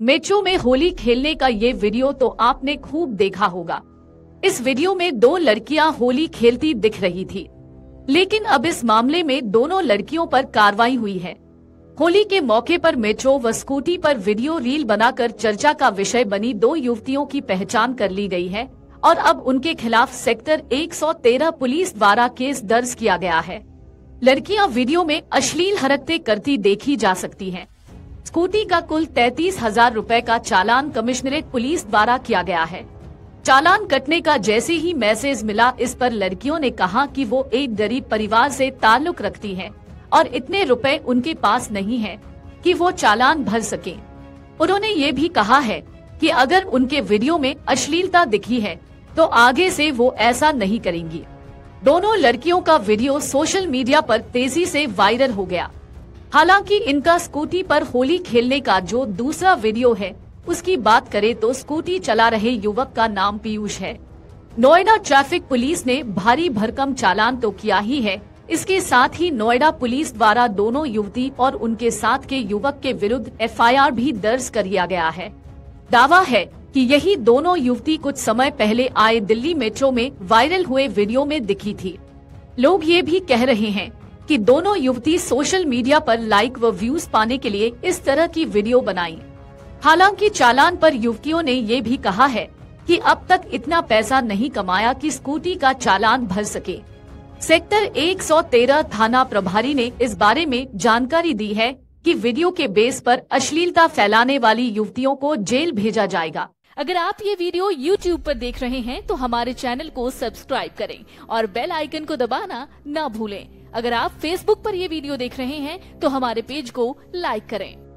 Metro में होली खेलने का ये वीडियो तो आपने खूब देखा होगा। इस वीडियो में दो लड़कियाँ होली खेलती दिख रही थी। लेकिन अब इस मामले में दोनों लड़कियों पर कार्रवाई हुई है। होली के मौके पर मेट्रो व स्कूटी पर वीडियो रील बनाकर चर्चा का विषय बनी दो युवतियों की पहचान कर ली गई है और अब उनके खिलाफ सेक्टर 113 पुलिस द्वारा केस दर्ज किया गया है। लड़कियाँ वीडियो में अश्लील हरकतें करती देखी जा सकती हैं। स्कूटी का कुल तैतीस हज़ार रूपए का चालान कमिश्नरेट पुलिस द्वारा किया गया है। चालान कटने का जैसे ही मैसेज मिला, इस पर लड़कियों ने कहा कि वो एक गरीब परिवार से ताल्लुक रखती हैं और इतने रुपए उनके पास नहीं है कि वो चालान भर सके। उन्होंने ये भी कहा है कि अगर उनके वीडियो में अश्लीलता दिखी है तो आगे से वो ऐसा नहीं करेंगी। दोनों लड़कियों का वीडियो सोशल मीडिया पर तेज़ी से वायरल हो गया। हालाँकि इनका स्कूटी पर होली खेलने का जो दूसरा वीडियो है, उसकी बात करें तो स्कूटी चला रहे युवक का नाम पीयूष है। नोएडा ट्रैफ़िक पुलिस ने भारी भरकम चालान तो किया ही है। इसके साथ ही नोएडा पुलिस द्वारा दोनों युवती और उनके साथ के युवक के विरुद्ध एफआईआर भी दर्ज कर लिया गया है। दावा है कि यही दोनों युवती कुछ समय पहले आए दिल्ली मेट्रो में वायरल हुए वीडियो में दिखी थी। लोग ये भी कह रहे हैं कि दोनों युवती सोशल मीडिया पर लाइक व व्यूज़ पाने के लिए इस तरह की वीडियो बनाई। हालाँकि चालान पर युवतियों ने ये भी कहा है कि अब तक इतना पैसा नहीं कमाया कि स्कूटी का चालान भर सके। सेक्टर 113 थाना प्रभारी ने इस बारे में जानकारी दी है कि वीडियो के बेस पर अश्लीलता फैलाने वाली युवतियों को जेल भेजा जाएगा। अगर आप ये वीडियो YouTube पर देख रहे हैं तो हमारे चैनल को सब्सक्राइब करें और बेल आइकन को दबाना न भूलें। अगर आप फेसबुक पर ये वीडियो देख रहे हैं तो हमारे पेज को लाइक करें।